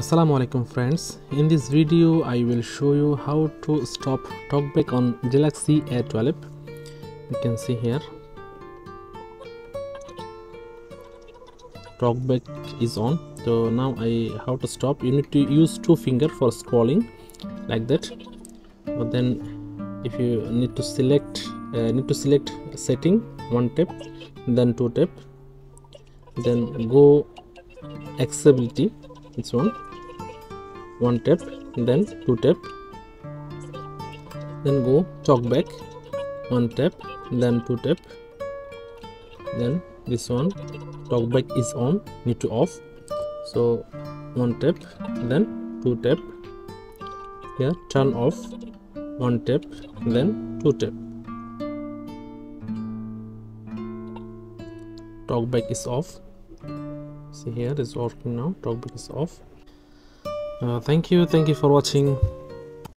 Assalamu alaikum friends. In this video I will show you how to stop talkback on Galaxy A12 you can see here. Talkback is on. So now I how to stop. You need to use two finger for scrolling like that. But then if you need to select uh, need to select setting one tap then two tap then go accessibility this one. One tap then two tap. Then go talk back. One tap then two tap. Then this one talk back is on need to off. So one tap then two tap. Here turn off. One tap then two tap. Talk back is off see here it's working now talkback is off. Uh, thank you. Thank you for watching